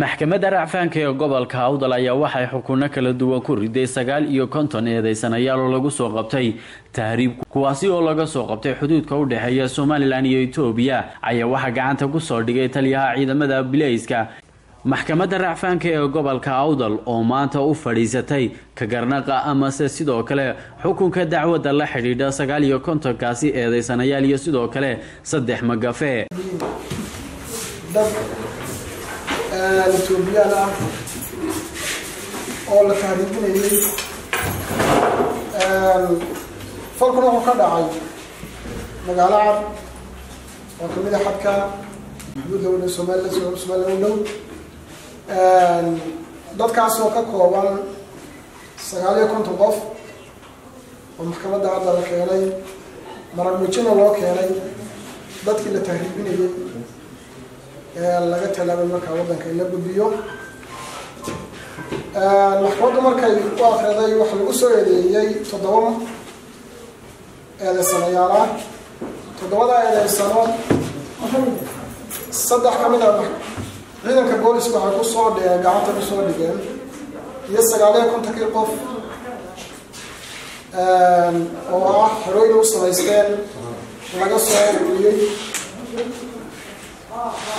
maxkamadda racfaanka ee gobolka awdal ayaa waxay xukunno kala duwan ku riday sagaal iyo konton eedeysanayaal oo lagu soo qabtay tahriib kuwaasi oo laga soo qabtay xuduudka u dhexeeya somalilan iyo etoobiya ayaa waxaa gacanta ku soo dhigay taliyaha ciidamada bileyska maxkamadda racfaanka ee gobolka awdal oo maanta u fadhiisatay kagarnaqa amase sidoo kale xukunka dacwadda la xidhiidha sagaal iyo kontonkaasi eedeysanayaal iyo sidoo kale saddex magafe dad etoobiyaan ah oo la tahriibinayay falkuna wuxuu ka dhacay magaalo cad oo ka mid a xadka xuduudda u dhow somalilan somalilan u dhow dadkaas oo ka kooban sagaal iyo konton qof oo maxkamadda hadda la keenay marag muujina loo keenay dadkii la tahriibinayay laga talaabay markaa waddanka in la gudbiyo. Maxkamaddu markay u akriday waxaa lagu soo eedeeyey toddoba eedeysanayaal ah toddobada eedeysano saddex ka mid a ciidanka booliska waxay ku soo dhigeen gacanta ku soo dhigeen. Iyo sagaal iyo kontonkii qof oo ah xerooyin u samaysteen laga soo ururiyey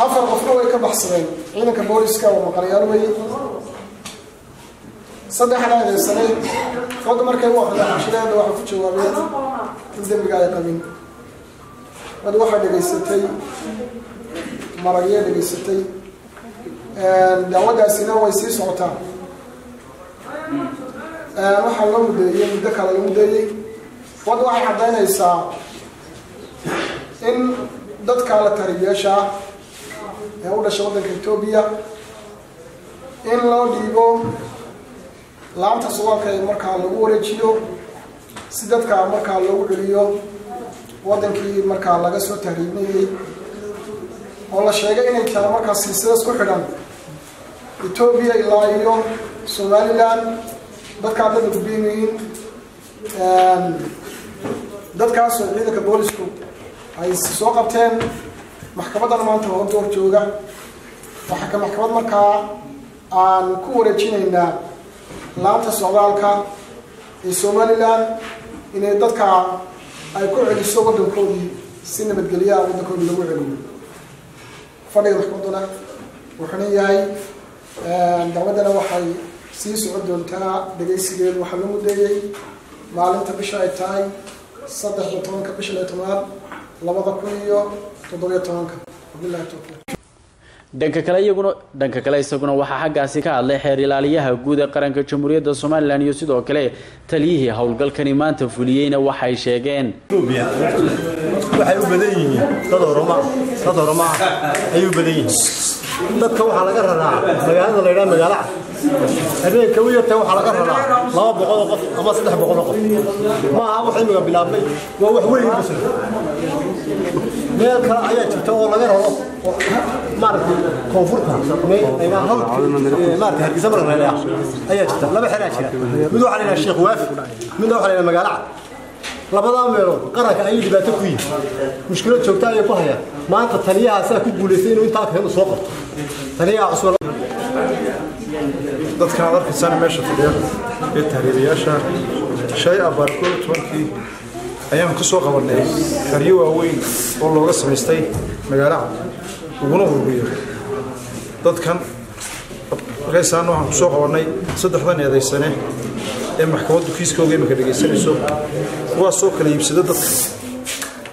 afar qofna way ka baxsadeen. Ciidanka booliska oo maqalyaal wey saddexda eedeysanay fooda markay u akrideen cashireeda waxay ku jawaabeen in dembiga ay qabin mad waxay dhegaysatay maragye dhegaysatay. Daawadaasina way sii socotaa waxaa loo mudeeyey muddo kale la mudeeyey fooda waxay caddaynaysaa in dadka la tariyeeshaa ee u dhashay waddanka etoobiya in loo dhiibo laanta sugaanka ee markaa lagu wareejiyo si dadka markaa loogu celiyo waddankii markaa laga soo tahriibinayay oo la sheegay inay tahay markaa silsilas ku xidhan etoobiya ilaa iyo somalilan dadkaa dad gudbinayiin dadkaasoo ciidanka boolisku ay soo qabteen maxkamaddana maanta hor door jooga. Waxaa ka maxkamad markaa aan ku wareejinaynaa laanta socdaalka ee somalilan inay dadka ay ku celiso waddankoodii si nabadgelyaha waddankoodii lagu celiyo. Fadhiga maxkamadduna wuxuuna yahay dacwaddana waxay sii socon doontaa dhegaysigeedu waxaa la mudeeyey maalinta bisha ay tahay saddex iyo tobanka bisha iyo tobnaad labada kun iyo toddobiyo tobanka wabilahi towfiiq dhanka kale iyaguna dhanka kale isaguna waxaa xaggaasi ka hadlay xeer ilaaliyaha guud ee qaranka jamhuuriyadda somalilan iyo sidoo kale taliyihii howlgalkani maanta fuliyeyna waxay sheegeen. Waxay u badan yihiin. Dad oroma dad oroma ah. Ayay u badan yihiin dadka waxaa laga raraa magaalada la yidhaha magaalo cad habeenka u yartay waxaa laga raraa laba boqol oo qof ama saddex boqol oo qof ma aha wax imiga bilaabmay waa wax weyn bas meel kale ayaa jirta oo laga raro maaragtay koonfurta maaragtay hargeysa marka ayaa jirta laba xeraa jira mid waxaa la yidhaha sheekh waafi midna waxaa la yidhaha magaalo cad labadaa meelood qaranka ayay dhibaato ku yihiin mushkilad joogta ayay ku hayaan maanta taliyahaasaa ku guulaystay inuu intaa keenu soo qabto taliyaha cusub dadkan aad arkaysaan meesha fadhiya ee tahriibayaasha shay abaar koo tobankii ayaan ka soo qabanay xeryo waaweyn oo looga samaystay magaalo cad uguna ururiyo dadkan markaysaana waxaan ku soo qabanay saddexdan eedaysane ee maxkamaddu kiiskooga imika dhegaysanayso kuwaasoo kala iibsada dadka.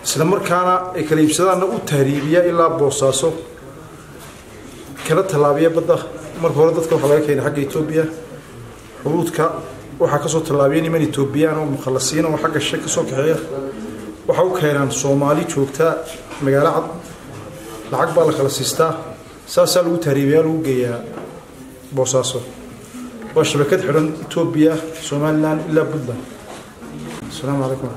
Isla markaana ay kala iibsadaanna u tahriibiya ilaa boosaaso. Kala tallaabiya badda. Marka hore dadka waxaa laga keenay xagga etoobiya xuduudka waxaa ka soo tallaabiya niman etoobiyaan oo mukhalasiin oo xagga she ka soo kaxeeya. Waxaa u keenaan soomaali joogta magaalo cad. Lacag baa la kala siistaa. Saasaa lagu tahriibiyaa lagu geeyaa boosaaso waa shabakad xidhan etoobiya somalilan ilaa puntland asalaamu calaykum